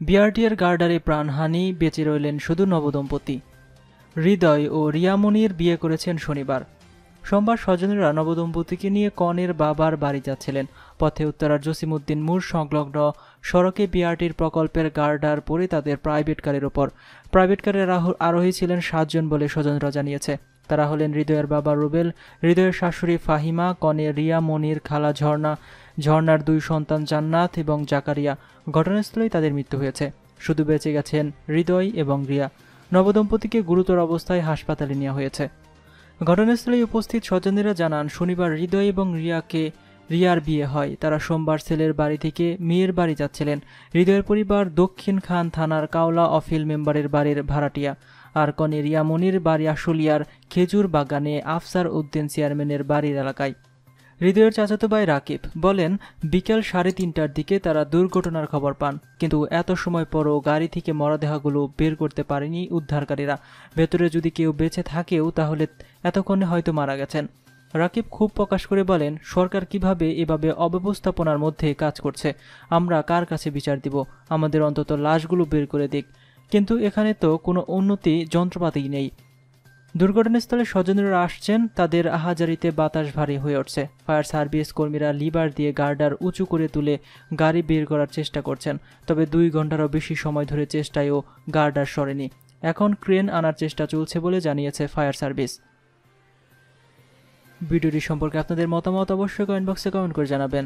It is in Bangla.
বিআরটিএর গার্ডারে প্রাণহানি, বেঁচে রইলেন শুধু নবদম্পতি। হৃদয় ও রিয়ামনির বিয়ে করেছেন শনিবার। সোমবার স্বজনেরা নবদম্পতিকে নিয়ে কনের বাবার বাড়ি যাচ্ছিলেন। পথে উত্তরার জসিমুদ্দিন মুর সংলগ্ন সড়কে বিআরটির প্রকল্পের গার্ডার পরে তাদের প্রাইভেট কারের ওপর। প্রাইভেট কারের আরো- আরোহী ছিলেন সাতজন বলে স্বজনরা জানিয়েছে। তারা হলেন হৃদয়ের বাবা রুবেল, হৃদয়ের শাশুড়ি ফাহিমা, কনে রিয়া মনির খালা ঝর্ণা ঝর্ণার দুই সন্তান জান্নাত এবং জাকারিয়া ঘটনাস্থলেই তাদের মৃত্যু হয়েছে। শুধু বেঁচে গেছেন হৃদয় এবং রিয়া। নবদম্পতিকে গুরুতর অবস্থায় হাসপাতালে নেওয়া হয়েছে। ঘটনাস্থলে উপস্থিত স্বজনেরা জানান, শনিবার হৃদয় এবং রিয়াকে রিয়ার বিয়ে হয়। তারা সোমবার ছেলের বাড়ি থেকে মেয়ের বাড়ি যাচ্ছিলেন। হৃদয়ের পরিবার দক্ষিণ খান থানার কাওলা অফিল মেম্বারের বাড়ির ভাড়াটিয়া। আর কনে রিয়া মনির বাড়ি আশুলিয়ার খেজুর বাগানে আফসার উদ্দিন চেয়ারম্যানের বাড়ির এলাকায়। হৃদয়ের চাচাতো ভাই রাকিব বলেন, বিকেল সাড়ে তিনটার দিকে তারা দুর্ঘটনার খবর পান, কিন্তু এত সময় পরও গাড়ি থেকে মরদেহগুলো বের করতে পারেনি উদ্ধারকারীরা। ভেতরে যদি কেউ বেঁচে থাকেও তাহলে এতক্ষণে হয়তো মারা গেছেন। রাকিব খুব প্রকাশ করে বলেন, সরকার কীভাবে এভাবে অব্যবস্থাপনার মধ্যে কাজ করছে? আমরা কার কাছে বিচার দিব? আমাদের অন্তত লাশগুলো বের করে দিক। কিন্তু এখানে তো কোনো উন্নতি যন্ত্রপাতি নেই। দুর্ঘটনাস্থলে স্বজনেরা আসছেন, তাদের আহাজারিতে বাতাস ভারী হয়ে উঠছে। ফায়ার সার্ভিস কর্মীরা লিভার দিয়ে গার্ডার উঁচু করে তুলে গাড়ি বের করার চেষ্টা করছেন, তবে দুই ঘন্টারও বেশি সময় ধরে চেষ্টায়ও গার্ডার সরেনি। এখন ক্রেন আনার চেষ্টা চলছে বলে জানিয়েছে ফায়ার সার্ভিস। ভিডিওটি সম্পর্কে আপনাদের মতামত অবশ্যই কমেন্ট বক্সে কমেন্ট করে জানাবেন।